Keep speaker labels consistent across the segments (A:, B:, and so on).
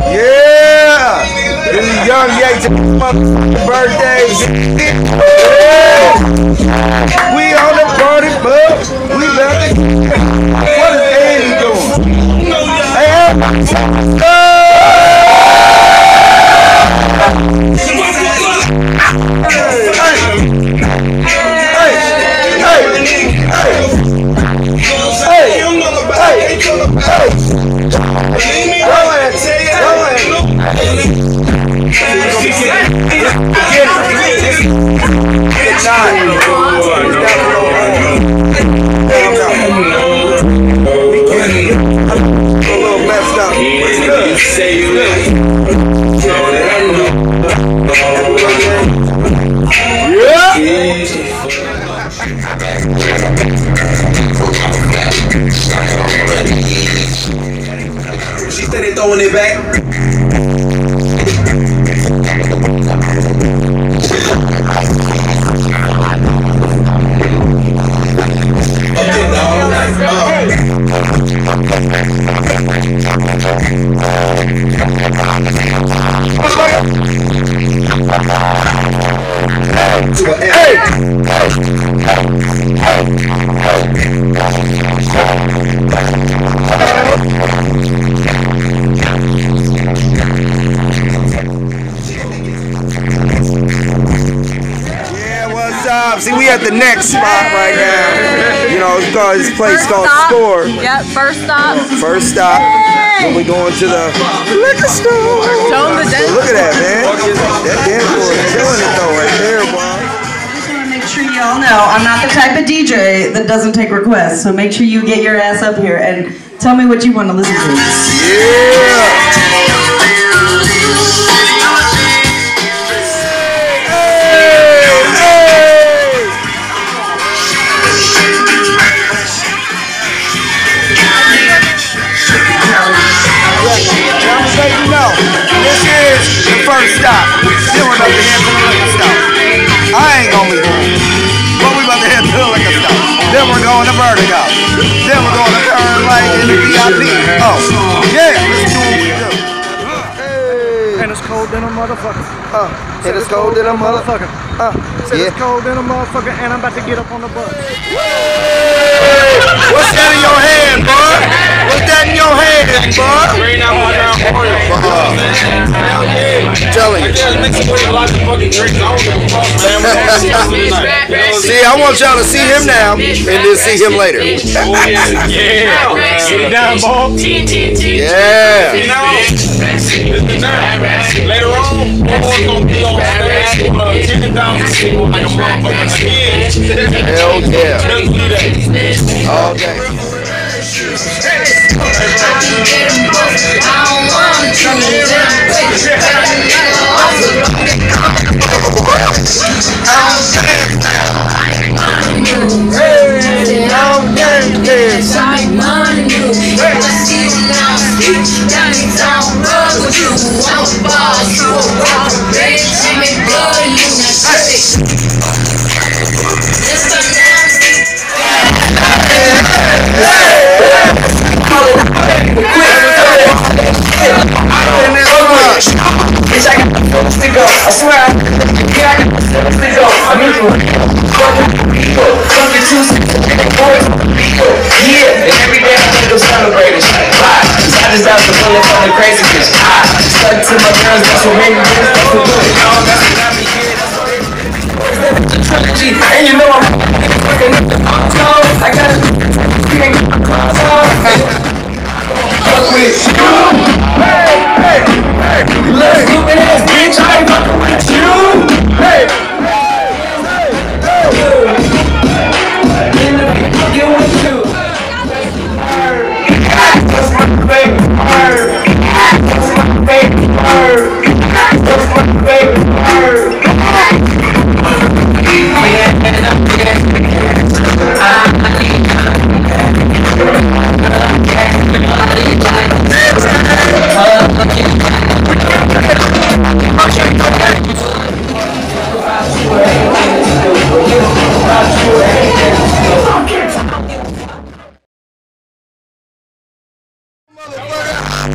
A: Yeah! Is Young Yates' birthday. Yeah! We on the party bus. We about to.
B: They throwing it back.
A: Yeah, what's up? See, we at the next spot right now. You know, it's called this place
C: First
A: called
C: stop.
A: Store.
C: Yep, first stop.
A: First stop. Then we going to the liquor store.
C: Tone the dance
A: Look at that, man. That dance floor is killing it though, right there, boy.
D: just want to make sure y'all know I'm not the type of DJ that doesn't take requests. So make sure you get your ass up here and tell me what you want to listen to.
A: Yeah. First stop. Then we're about to head to the liquor stop. I ain't gonna be home. But we about to head to the liquor stop. Then we're going to Vertigo. Then we're going to turn right in the VIP. Oh, yeah, let's do what we do. Hey.
E: And it's cold than a motherfucker.
A: Uh, and it's cold in a motherfucker. Uh,
E: Said
A: yeah.
E: it's cold than a motherfucker, and I'm about to get up on the bus.
A: What's that in your hand, bud? What's that in your hand, bud? Telling you. See, I want y'all to see him now and then see him later.
E: Sit down, boy.
A: Yeah.
B: Later on, boys gonna be on stage, uh, kicking down like a motherfucking skin.
A: Hell yeah.
B: Let's do that.
A: All day. Hey,
F: that's what made me that's what it. That's what got me here, that's what the trilogy, and you know I'm fucking up the. I got to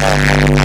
F: Yeah.